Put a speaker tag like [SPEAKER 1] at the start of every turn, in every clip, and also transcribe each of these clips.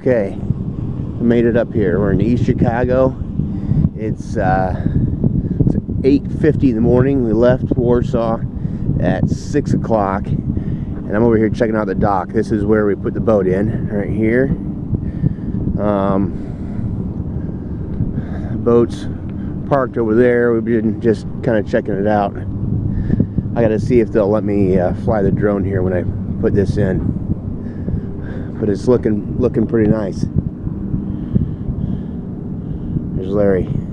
[SPEAKER 1] Okay, I made it up here. We're in East Chicago. It's, uh, it's 8.50 in the morning. We left Warsaw at 6 o'clock. And I'm over here checking out the dock. This is where we put the boat in, right here. Um, boat's parked over there. We've been just kind of checking it out. I got to see if they'll let me uh, fly the drone here when I put this in but it's looking looking pretty nice. There's Larry.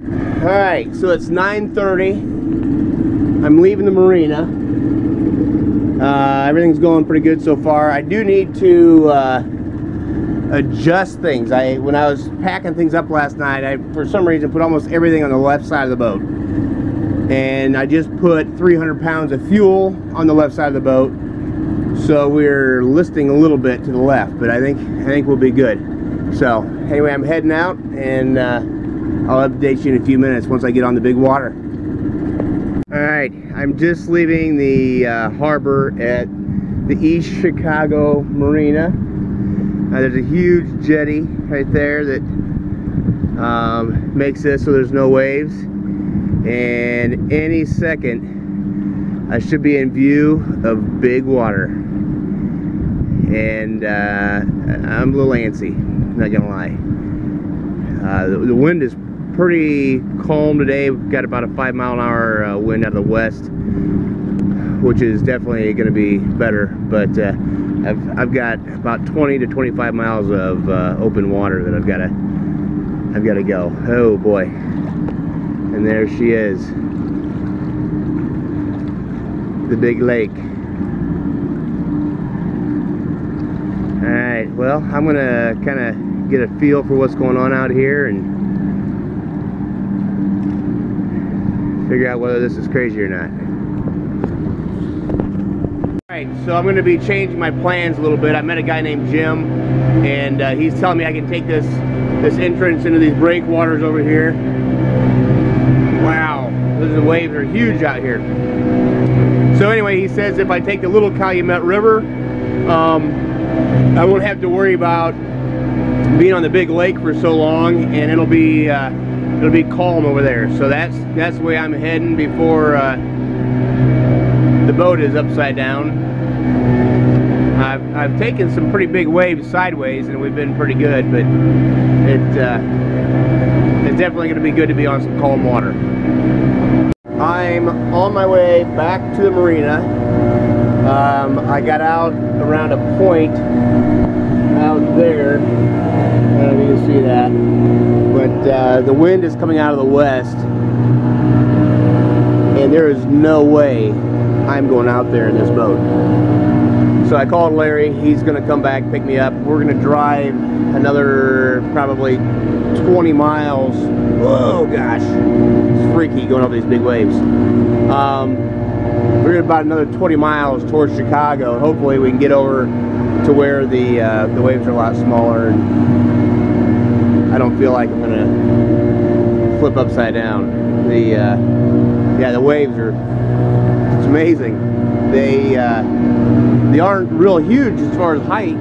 [SPEAKER 1] All right, so it's 9.30. I'm leaving the marina. Uh, everything's going pretty good so far. I do need to uh, adjust things. I When I was packing things up last night, I, for some reason, put almost everything on the left side of the boat. And I just put 300 pounds of fuel on the left side of the boat. So we're listing a little bit to the left, but I think I think we'll be good. So anyway, I'm heading out and uh, I'll update you in a few minutes once I get on the big water. Alright, I'm just leaving the uh, harbor at the East Chicago Marina. Uh, there's a huge jetty right there that um, makes this so there's no waves. And any second, I should be in view of big water. And uh, I'm a little antsy, not gonna lie. Uh, the, the, wind is pretty calm today. We've got about a five mile an hour uh, wind out of the west, which is definitely going to be better. But uh, I've, I've got about 20 to 25 miles of uh, open water that I've got to I've got to go. Oh boy! And there she is, the big lake. All right. Well, I'm gonna kind of get a feel for what's going on out here and figure out whether this is crazy or not. Alright, so I'm going to be changing my plans a little bit. I met a guy named Jim, and uh, he's telling me I can take this this entrance into these breakwaters over here. Wow, those waves are huge out here. So anyway, he says if I take the little Calumet River, um, I won't have to worry about being on the big lake for so long, and it'll be uh, it'll be calm over there. So that's that's the way I'm heading before uh, the boat is upside down. I've, I've taken some pretty big waves sideways and we've been pretty good, but it, uh, it's definitely going to be good to be on some calm water. I'm on my way back to the marina. Um, I got out around a point out there. I don't know if you can see that. But uh, the wind is coming out of the west. And there is no way I'm going out there in this boat. So I called Larry. He's going to come back, pick me up. We're going to drive another probably 20 miles. Oh gosh. It's freaky going over these big waves. Um, we're about another 20 miles towards Chicago. Hopefully we can get over to where the uh, the waves are a lot smaller and I don't feel like I'm gonna flip upside down. The uh, yeah, the waves are it's amazing. They uh, they aren't real huge as far as height,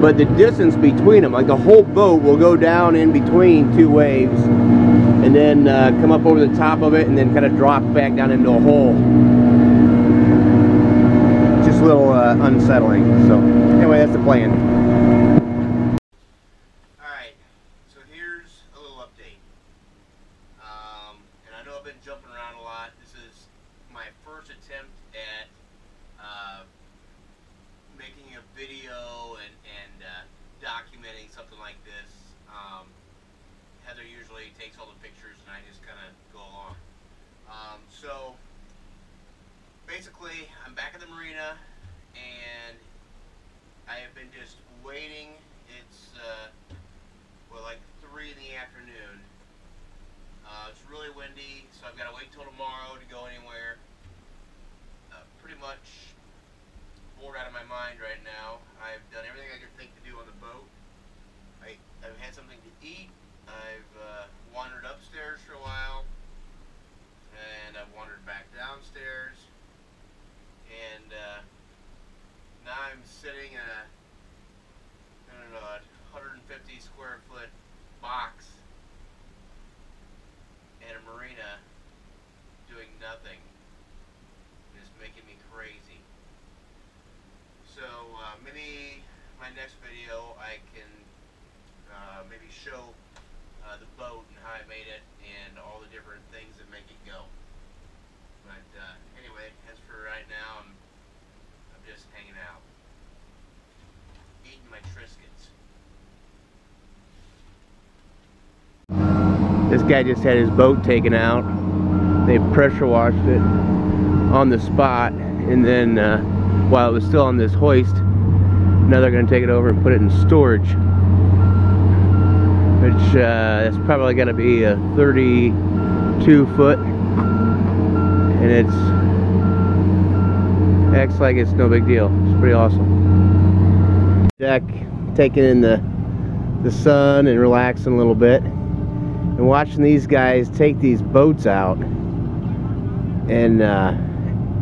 [SPEAKER 1] but the distance between them, like the whole boat will go down in between two waves and then uh, come up over the top of it and then kind of drop back down into a hole Just a little uh, unsettling. So anyway, that's the plan. Alright, so here's a little update. Um, and I know I've been jumping around a lot. This is my first attempt at uh, making a video and, and uh, documenting something like this. Um, Heather usually takes all the pictures and I just kind of go along. Um, so basically, I'm back at the marina and I have been just waiting. It's uh, well, like three in the afternoon. Uh, it's really windy, so I've got to wait till tomorrow to go anywhere. Uh, pretty much bored out of my mind right now. I've done everything I could think to do on the boat. I've had something to eat. I've uh, wandered upstairs for a while, and I've wandered back downstairs, and uh, now I'm sitting in a I don't know a 150 square foot box in a marina doing nothing. It's making me crazy. So uh, maybe my next video I can uh, maybe show uh, the boat and how I made it and all the different things that make it go. But uh, anyway, as for right now, I'm I'm just hanging out, eating my Triscuits. This guy just had his boat taken out. They pressure washed it on the spot, and then uh, while it was still on this hoist, now they're going to take it over and put it in storage. Which uh, is probably going to be a 32 foot, and it's acts like it's no big deal. It's pretty awesome. Deck, taking in the the sun and relaxing a little bit and watching these guys take these boats out and uh,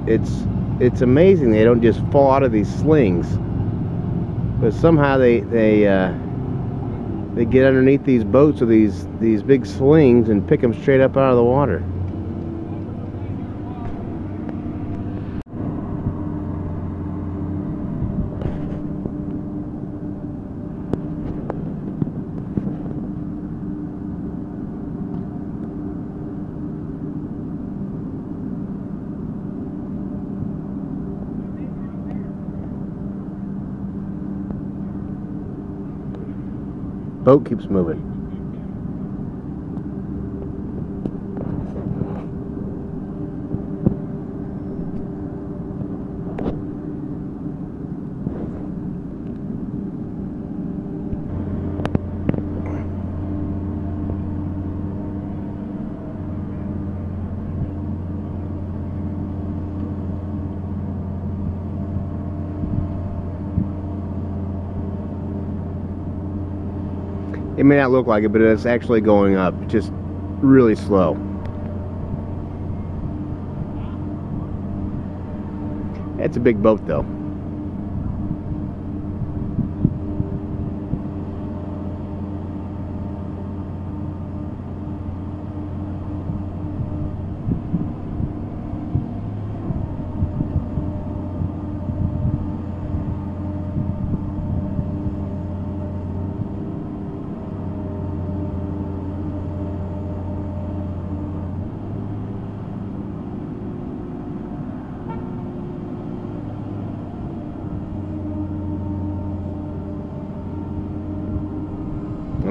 [SPEAKER 1] it's it's amazing they don't just fall out of these slings but somehow they they uh, they get underneath these boats with these these big slings and pick them straight up out of the water boat keeps moving it may not look like it but it's actually going up just really slow. It's a big boat though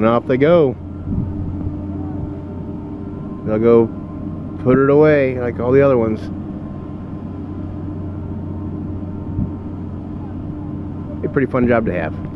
[SPEAKER 1] and off they go. They'll go put it away like all the other ones. A pretty fun job to have.